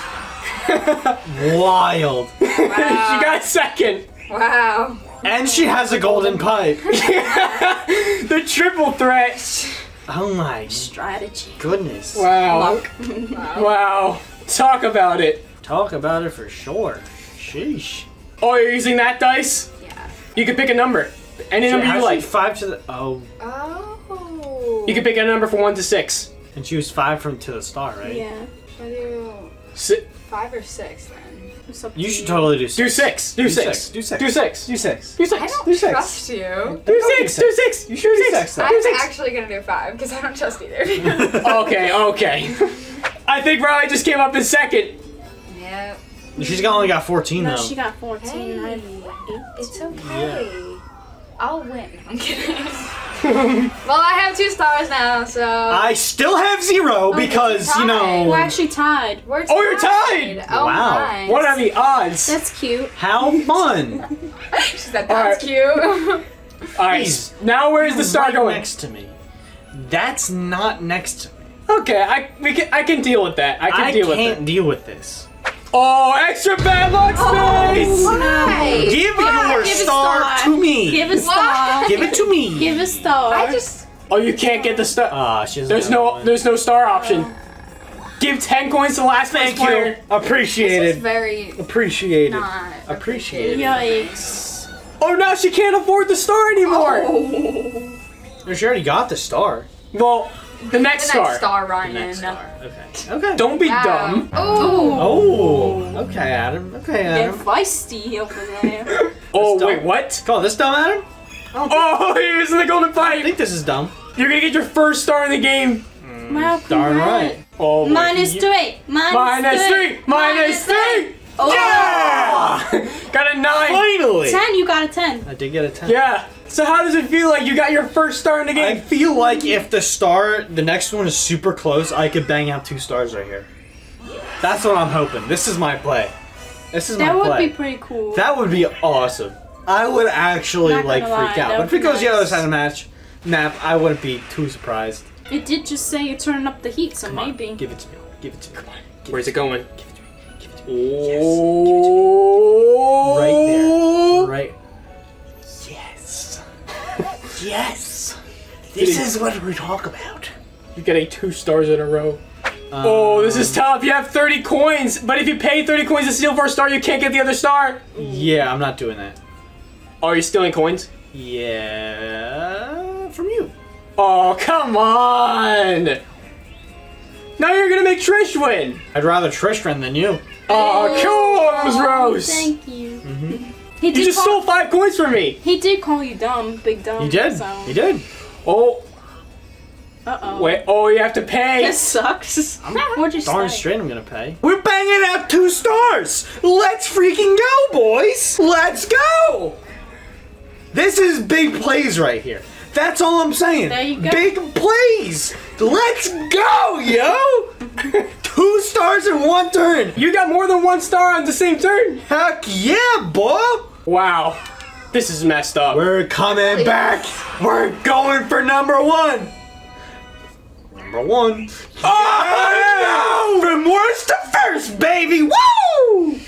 Wild. she got second. Wow. And she has a golden pipe. the triple threat. Oh my strategy. goodness. Wow. Wow. Talk about it. Talk about it for sure. Sheesh. Oh, you're using that dice? Yeah. You can pick a number. Any number you Actually, like. five to the... Oh. Oh. You can pick a number from one to six. And she was five from to the star, right? Yeah. Should I do Si- five or six then? You should totally do six. do six. Do, six. six. Do six. Do six. Do six. Do six. I don't do six. trust you. Do six. Do six. You sure do six, six? I'm actually gonna do five because I don't trust either. Okay. Okay. I think Ryleigh just came up in second. yep. She's got- only got 14 No, though. she got 14. I have Hey. It's okay. I'll win. I'm kidding. well, I have two stars now, so I still have zero oh, because, you know, We're actually tied. we're tied. Oh, you're tied! Oh, Wow. nice. What are the odds? That's cute. how fun. She said that's Alright. cute. All right. Please. Now where's the star Right going? next to me. That's not next to me. Okay, I we can I can deal with that. I can I deal with can't deal with this. Oh, extra bad luck space! Why? Give Why? your Give star, star. to me. Give a star. Give it to me. Give a star. I just Oh, you can't get the star. Ah, she doesn't There's no one. there's no star option. Give ten coins to the last place Thank you. player. this Appreciated. very Appreciated. not Appreciated. Yikes. Oh, now she can't afford the star anymore. Oh, She already got the star. Well, the next The star. next star, Ryan. Next star. Okay. Okay. Don't be Wow. dumb. Oh. Oh. Okay, Adam. Okay, Get Adam. feisty over there. Oh dumb. wait, what? Call this dumb, Adam? Oh, you're using the golden fight. I think this is dumb. You're gonna get your first star in the game. Mm, well, Darn right. Oh, wait. Minus You- three. Minus, Minus three. Minus three. Oh. Yeah! Got a nine. Finally. Ten. You got a ten. I did get a 10. Yeah. So how does it feel like you got your first star in the game? I feel like if the star, the next one is super close, I could bang out two stars right here. That's what I'm hoping. This is my play. This is That my play. That would be pretty cool. that would be awesome. I would actually like gonna lie, freak out. that But would if it be goes the other side of the match, map, I wouldn't be too surprised. it did just say you're turning up the heat, so Come on, maybe. give it to me. Give it to me. Come on. Where's it going? Give it to me. Give it to me. Yes. Give it to me. Oh. Right there. Right. Yes. yes. This is what we talk about. You're getting two stars in a row. Um, Oh, this is tough. You have 30 coins, but if you pay 30 coins to steal for a star, you can't get the other star. Yeah, I'm not doing that. Oh, are you stealing coins? Yeah, from you. Oh, come on. Now you're gonna make Trish win. I'd rather Trish win than you. Oh, come on, Rose. Thank you. Mm-hmm. He You did just call, stole five coins from me. He did call you dumb, big dumb. You did. So. You did. Oh, Uh oh. Wait, oh, you have to pay. This sucks. What'd you Darn say? straight I'm gonna pay. We're banging out two stars! Let's freaking go, boys! Let's go! This is big plays right here. That's all I'm saying. There you go. Big plays! Let's go, yo! two stars in one turn! You got more than one star on the same turn. Heck yeah, boy! Wow, this is messed up. We're coming back! We're going for number one! Number one. Oh, no! From worst to first, baby! Woo!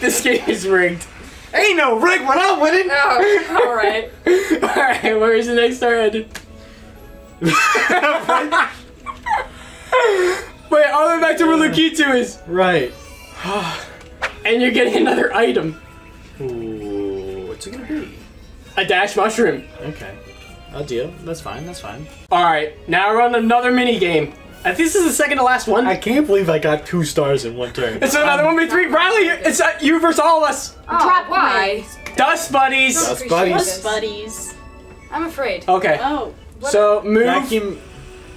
This game is rigged. Ain't no rig when I'm winning! Oh, all right. All right, where's the next star headed? Wait, all the way back to where Lakitu is, right. and you're getting another item, Ooh, what's it gonna be? a dash mushroom. Okay. I'll deal. That's fine, that's fine. All right, now we're on another mini game. I think this is the second to last one. I can't believe I got two stars in one turn. it's another one v three. Ryleigh, it's uh, you versus all of us. Oh, Drop why? Dust buddies. Dust buddies. Dust buddies. I'm afraid. Okay, Oh. so move. Vacuum.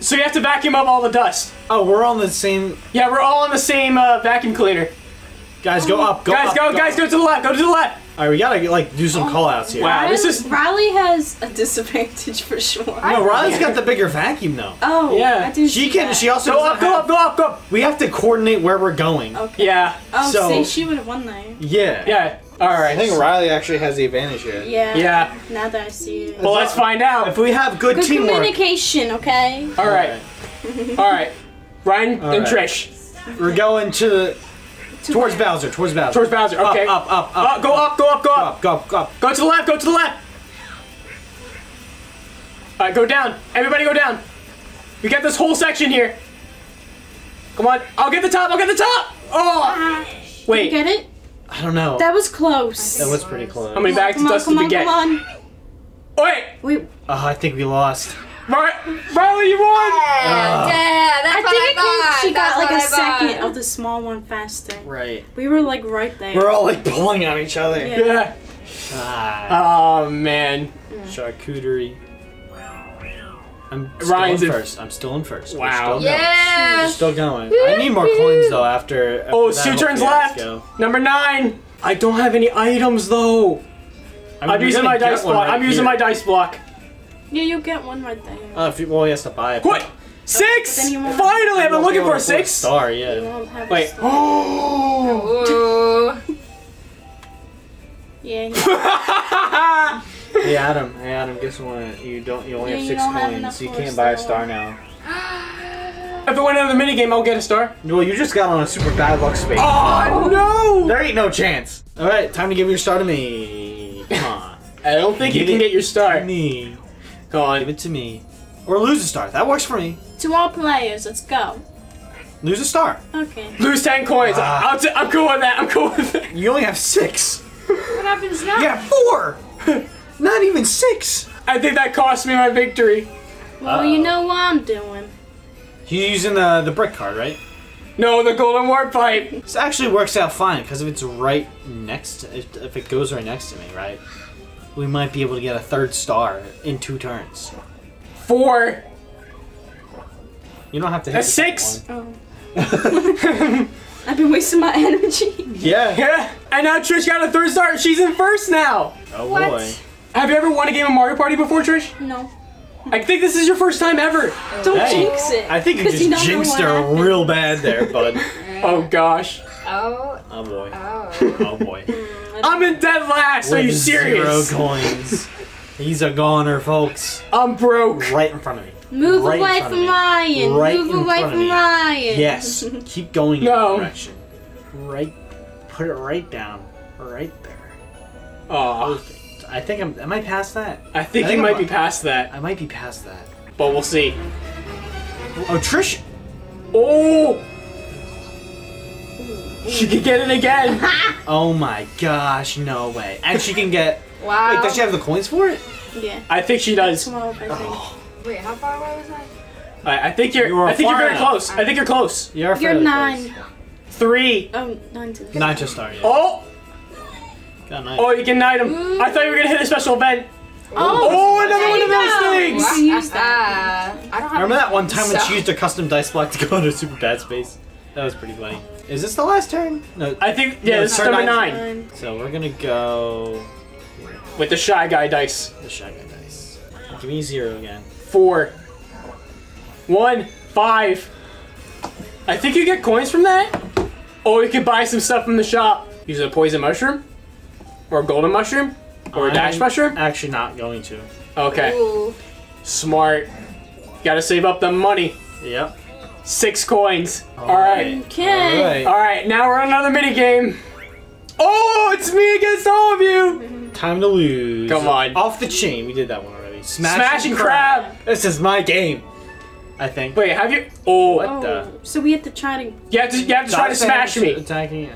So you have to vacuum up all the dust. Oh, we're on the same. Yeah, we're all on the same uh, vacuum cleaner. Guys, go up. Go guys, up, go, guys, go to the left. Go to the left. All right, we gotta like do some oh, call outs here. Wow, this is Ryleigh has a disadvantage for sure. No, Ryleigh's got the bigger vacuum though. oh, Yeah. I do She see can. that. She also go up, go up, go up, go up. We have to coordinate where we're going. Okay. Yeah, Oh, So- see, she would have won there. Yeah. yeah. All right. I think so. Ryleigh actually has the advantage here. Yeah. Yeah. Now that I see it. Well, let's find out. If we have good, Good teamwork. communication, okay? All right, all right. Ryan All and right. Trish We're going to towards Bowser. Towards Bowser. towards Bowser. Okay. Up, up, up, Uh, up. go up, go up, go up. up, go up, go up. Go to the left. Go to the left. All right, go down. Everybody, go down. We got this whole section here. Come on. I'll get the top. I'll get the top. Oh. Wait. You get it? I don't know. That was close. That was pretty close. How many bags come of on, dust come did we on, get? come on. Wait. Wait, Oh, I think we lost. Ri- Ryleigh, you won. Yeah, yeah, that's I what think I thought. she got like a what thought. second of the small one faster. Right. We were like right there. We're all like pulling on each other. Yeah. Yeah. Ah, Oh man. charcuterie. I'm still Ryan's in in- first. I'm still in first. We're Wow. Still going. Yeah. We're still going. I need more coins though after. after Oh, that turns left. fiasco. Number nine. I don't have any items though. I mean, I'm you're using my dice block. right I'm using my dice block. Yeah, you get one right there. Oh, if you, well, he has to buy it. What? Six! then you Finally, I've been looking for a six. star. Yeah. Wait. a- Oh. Ooh. Yeah. yeah. Hey Adam. Hey Adam. Guess what? You don't. You only Yeah, have six coins. enough You for a can't buy a star. star now. If I win another minigame, I'll get a star. Well, you just got on a super bad luck space. Oh no! There ain't no chance. All right, time to give your star to me. Come on. I don't think you can get your star. To me. Go Give it to me. Or lose a star. That works for me. to all players, let's go. Lose a star. Okay. Lose ten coins. Ah. I'll t- I'm cool with that. I'm cool with that. You only have six. What happens now? You have four. Not even six. I think that cost me my victory. Well, you know what I'm doing. You're using the the brick card, right? No, the golden warp pipe. This actually works out fine because if it's right next, to, if, if it goes right next to me, right, we might be able to get a third star in two turns. Four. You don't have to hit A the six. one. Oh. I've been wasting my energy. Yeah. Yeah. And now Trish got a third star. She's in first now. Oh What? boy. Have you ever won a game of Mario Party before, Trish? No. I think this is your first time ever. Don't Hey, jinx it. I think you 'cause just don't jinxed her happened. real bad there, bud. Oh gosh. Oh. Oh boy. Oh. Oh boy. Oh, I'm in dead last. Are you serious? Zero coins. He's a goner, folks. I'm broke. Right in front of me. Move Right away from me. Ryan. Right Move in away front from me. Ryan. Yes. Keep going in No. that direction. Right. Put it right down. Right there. Oh, Perfect. I think I'm. Am I past that? I think I you might I'm- be past that, I might be past that. but we'll see. Oh, Trish. Oh, she could get it again. Oh my gosh, no way. And she can get. Wow. Wait, does she have the coins for it? Yeah. I think she does. Twelve, I think. Oh. Wait, how far away was I? I, I think you're. You are I think you're very enough. close. I think you're close. You're, You're fairly nine. close. Three. Oh, nine to Nine to start. yeah. Oh, Got nine. oh, you can knight him. I thought you were gonna hit a special event. Oh, oh another one of those you things! can use that. Uh, I don't have Remember that one time when she used her custom dice block to go into a super bad space? That was pretty funny. Is this the last turn? No. I think, yeah, No, this is turn number nine. nine. So we're gonna go With the Shy Guy dice. the shy guy dice. Give me zero again. Four. One. Five. I think you get coins from that. Or you could buy some stuff from the shop. Use a poison mushroom. Or a golden mushroom. Or a dash mushroom. Actually, not going to. Okay. Ooh. Smart. Gotta save up the money. Yep. Six coins. Alright. Okay. Alright. Alright, now we're on another mini game. Oh, it's me against all of you! Time to lose. Come on. Off the chain. We did that one already. Smash, Smash and crab. This is my game. I think. Wait, have you? Oh, What Oh, the? so we have to try to. you have to, you have to try to smash me. Attacking it.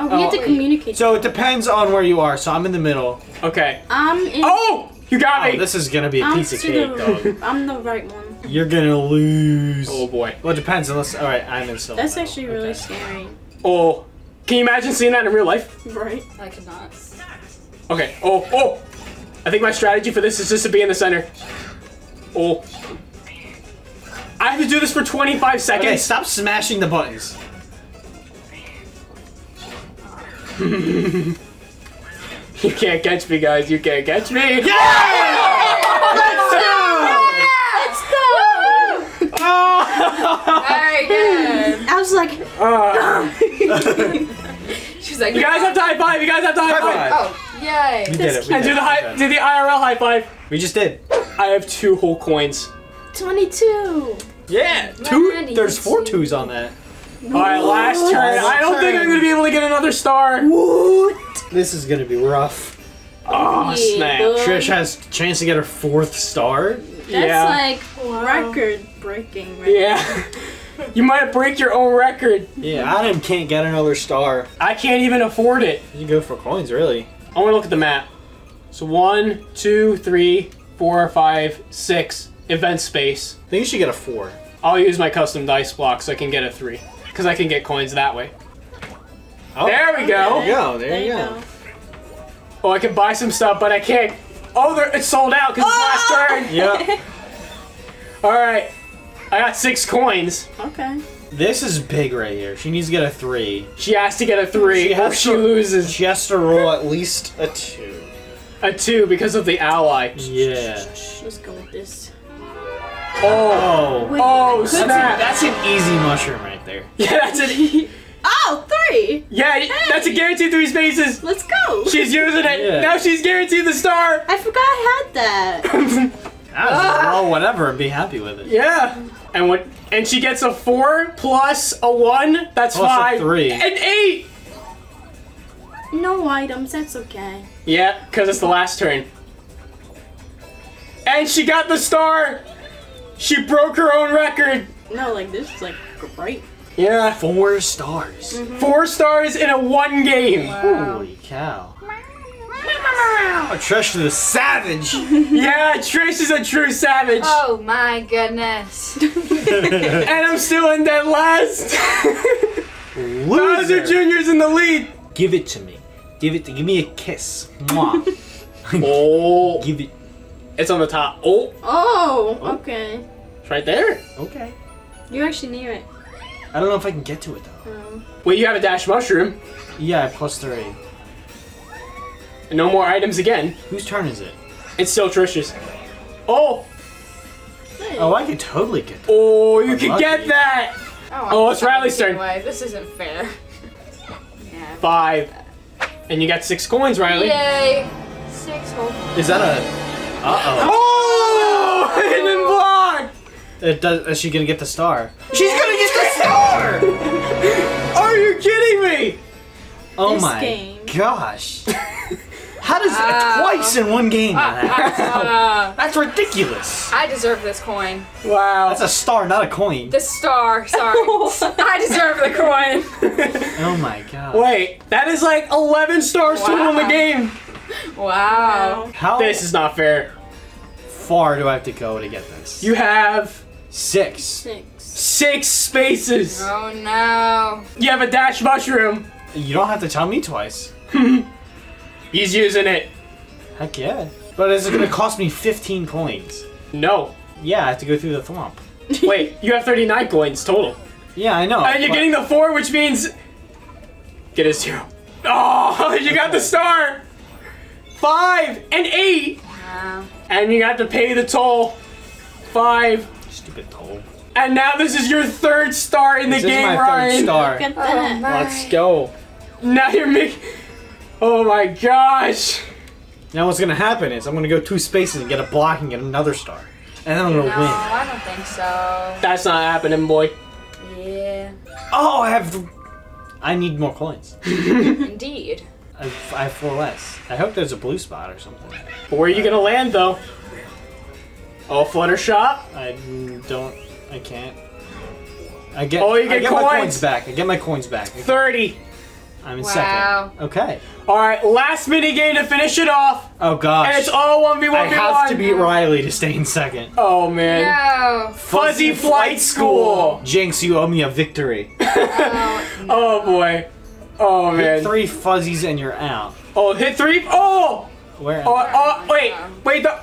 Oh, we have to Oh. communicate. So it depends on where you are. So I'm in the middle. Okay. I'm in. Oh, you got Oh, me. this is gonna be a I'm piece of cake, the- dog. I'm the right one. You're gonna lose. Oh boy. Well, it depends. Unless, all right, I'm in silver. That's medal. actually really Okay. scary. Oh, can you imagine seeing that in real life? Right. I could not. Okay. Oh, oh. I think my strategy for this is just to be in the center. Oh. I have to do this for 25 seconds. Okay, seconds. stop smashing the buttons. You can't catch me, guys. You can't catch me. Let's go! Very good. I was like, Uh, She's like, you guys have to high five. You guys have to high, High five. Oh, yay. We did it. We And did do the it. high, do the IRL high five. We just did. I have two whole coins. 22. Yeah, two. Randy, There's four twos on that. All right, last turn. I don't think I'm gonna be able to get another star. What? This is gonna be rough. Oh snap! boy. Trish has a chance to get her fourth star. That's yeah. like record breaking, right? yeah. You might break your own record. Yeah, Adam can't get another star. I can't even afford it. You go for coins, really. I want to look at the map. So one, two, three, four, five, six. Event space. I think you should get a four. I'll use my custom dice block so I can get a three. Because I can get coins that way. Oh, There we go. There you go. There, you go. Oh, I can buy some stuff, but I can't. Oh, there, it's sold out because it's last ah! turn. Yep. Alright. I got six coins. Okay. this is big right here. She needs to get a three. She has to get a three She or has she to- loses She has to roll at least a two. a two because of the ally. Yeah. Let's go with this. Oh. Oh. Oh, That's, a- snap. that's an easy mushroom right there. Yeah, that's it. Oh, three! Yeah, that's a guaranteed three spaces. Let's go! She's using it. Yeah. Now she's guaranteed the star. I forgot I had that. I ah. was whatever be happy with it. Yeah. And what? And she gets a four plus a one. That's Plus a five. three. And eight. No items, that's okay. Yeah, because it's the last turn. And she got the star. She broke her own record. No, like this is like great. Yeah. Four stars. Mm-hmm. Four stars in a one game. Holy cow. Oh, Trish the savage. Yeah, Trish is a true savage. Oh my goodness. And I'm still in dead last. Bowser Loser. Jr.'s in the lead. Give it to me. Give it. To, give me a kiss. Mwah. Oh. give it. It's on the top. Oh, Oh, oh. okay. it's right there. Okay. You're actually near it. I don't know if I can get to it though. Um, Wait, you have a dash mushroom. Yeah, plus three. No more items again. Whose turn is it? It's still Trish's. Oh, hey. Oh, I could totally get. That. oh, you I'm can lucky. get that. Oh, it's Ryleigh's turn. Anyway, this isn't fair. Yeah. Five. And you got six coins, Ryleigh. Yay. Six whole Is that a? Uh oh. Oh, hidden block. It does. Is she gonna get the star? She's gonna get the star. Are you kidding me? Oh This my game. gosh. How does Wow. Uh, twice in one game? Uh, that happen? Uh, uh, That's ridiculous. I deserve this coin. Wow. That's a star, not a coin. The star, sorry. I deserve the coin. Oh my god. Wait, that is like 11 stars to win the game. Wow. How This is not fair. far do I have to go to get this? You have six. Six. Six spaces. Oh no. You have a dash mushroom. You don't have to tell me twice. He's using it. Heck yeah. But is it gonna cost me 15 coins? No. Yeah, I have to go through the thwomp. Wait, you have 39 coins total. Yeah, I know. And you're but- getting the four, which means get a zero. Oh, you got the star. Five and eight, Wow. and you have to pay the toll. Five, Stupid toll. And now this is your third star in the This is game, my Ryan. third star. Look at Oh, my. Let's go. Now you're making. Oh my gosh. Now what's gonna happen is I'm gonna go two spaces and get a block and get another star. And then I'm gonna win. I don't think so. That's not happening, boy. Yeah. Oh, I have. I need more coins. Indeed. I have, I have four less. I hope there's a blue spot or something. But Where are you gonna land, though? Oh, Fluttershy. I don't. I can't. I get. Oh, you I get get my coins. coins back. I get my coins back. 30. I'm in Wow. second. Okay. Alright, last mini game to finish it off. Oh gosh. And it's all 1v1v1. I have to beat Ryleigh to stay in second. Oh man. No. Fuzzy Flight School. Jinx, you owe me a victory. Oh, no. Oh boy. Oh man. Three fuzzies and you're out. Oh, hit three. Oh! Where? Oh, oh wait. Wait, the.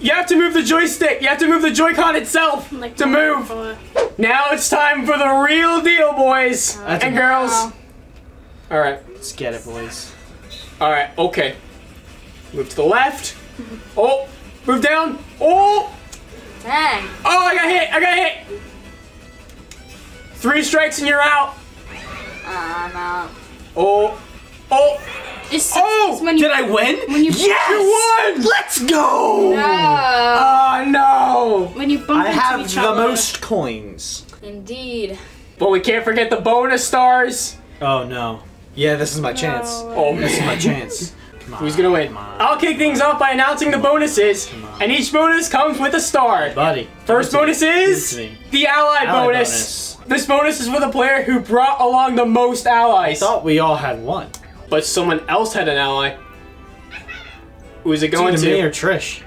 You have to move the joystick. You have to move the Joy-Con itself Like to oh, move. Now it's time for the real deal, boys That's and girls. Wow. All right. Let's get it, boys. All right. Okay. Move to the left. Oh, move down. Oh, Dang. oh, I got hit. I got hit. Three strikes and you're out. Uh, I'm out. Oh, oh, It's, Oh! it's when you Did I win? when you yes! you won. Let's go! No. Oh no. when you bump I into have each the other. most coins. Indeed. But we can't forget the bonus stars. Oh no. Yeah, this is my chance. Oh This is my chance. Come on, Who's gonna win? Come on. I'll kick things off by announcing the bonuses, on. and each bonus comes with a star. Buddy. First bonus to me. Give it is to me. the ally, Ally bonus. bonus. This bonus is for the player who brought along the most I allies. thought we all had one. But someone else had an ally. Who is it going either me to? or Trish.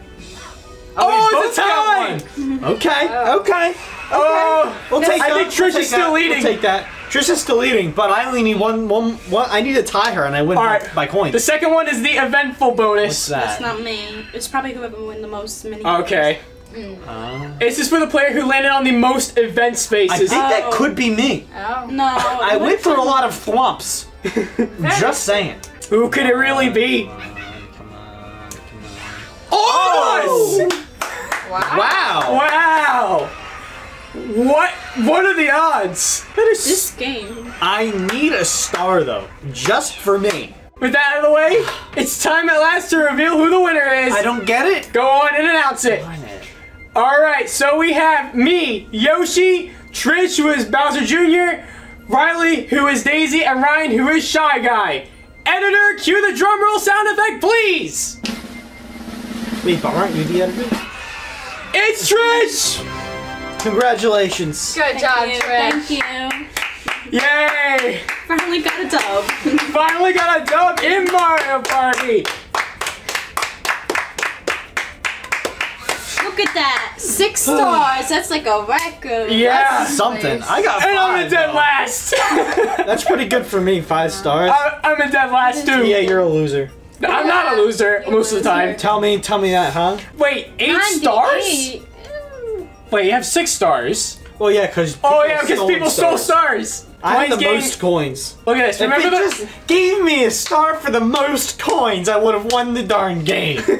Oh, we it's a both tie! got one. Okay, Oh. okay. Oh, We'll take I that. think Trish We'll is still that. leading. We'll take that. Trish is still leading, but I only need one, one, one. I need to tie her, and I win All by, right. by coins. the second one is the eventful bonus. What's bonus. that? That's not me. It's probably whoever win the most mini. Okay. Uh, This is for the player who landed on the most event spaces. I spaces. think that Oh. could be me. Oh. No. I went through a lot of thwomps. Just saying. Who could it really be? Come on, come on, come on. Oh! Wow. Wow! Wow! What? What are the odds? That is This game. I need a star though, just for me. With that out of the way, it's time at last to reveal who the winner is. I don't get it. Go on and announce it. It. All right, so we have me, Yoshi, Trish, who is Bowser Jr., Ryleigh, who is Daisy, and Ryan, who is Shy Guy. Editor, cue the drum roll sound effect, please. Wait, but aren't you the editor? It's Trish. Congratulations. Good Thank job, you. Trish. Thank you. Yay! Finally got a dub. Finally got a dub in Mario Party. Look at that. Six stars. That's like a record. Yeah. Something. I got And I'm in dead though. last. That's pretty good for me. Five stars. I- I'm in dead last too. Yeah, you're a loser. I'm not a loser most of the time. Tell me, tell me that, huh? Wait, eight stars? 98. Wait, you have six stars. Well, yeah, because Oh yeah, because people stole stars. I have Coins the game- most coins. Look at this. If Remember it the? just gave me a star for the most coins, I would have won the darn game.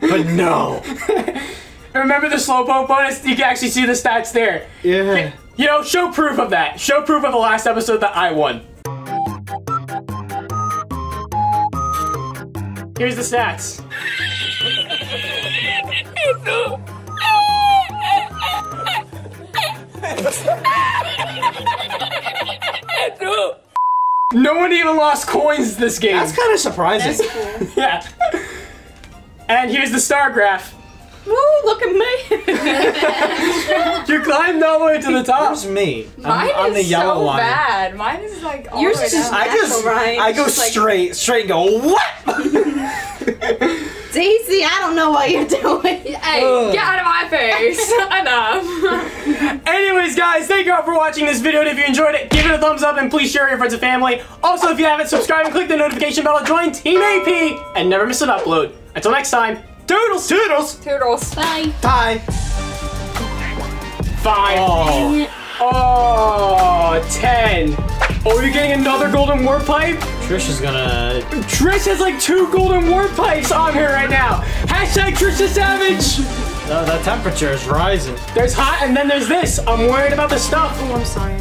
but no. Remember the slowpoke bonus? You can actually see the stats there. Yeah. You know, show proof of that. Show proof of the last episode that I won. Here's the stats. No one even lost coins this game. That's kind of surprising. That's cool. yeah. And here's the star graph. Woo, look at me. You climbed all the way to the top. Where's me? I'm Mine on the is yellow so line. bad. Mine is like all Yours the way is just- down. I just, right? I go Just like- straight, straight and go, what? Daisy, I don't know what you're doing. Hey, Ugh. get out of my face. Enough. Anyways, guys, thank you all for watching this video. And if you enjoyed it, give it a thumbs up and please share it with your friends and family. Also, if you haven't subscribed and click the notification bell to join Team AP and never miss an upload. Until next time, doodles! Toodles! Toodles. Bye. Bye! Five. Oh, Oh, 10. Oh, you're getting another golden warp pipe? Trish is gonna. Trish has like two golden warp pipes on her right now. Hashtag Trish the Savage. Uh, that temperature is rising. There's hot and then there's this. I'm worried about the stuff. Oh, I'm sorry.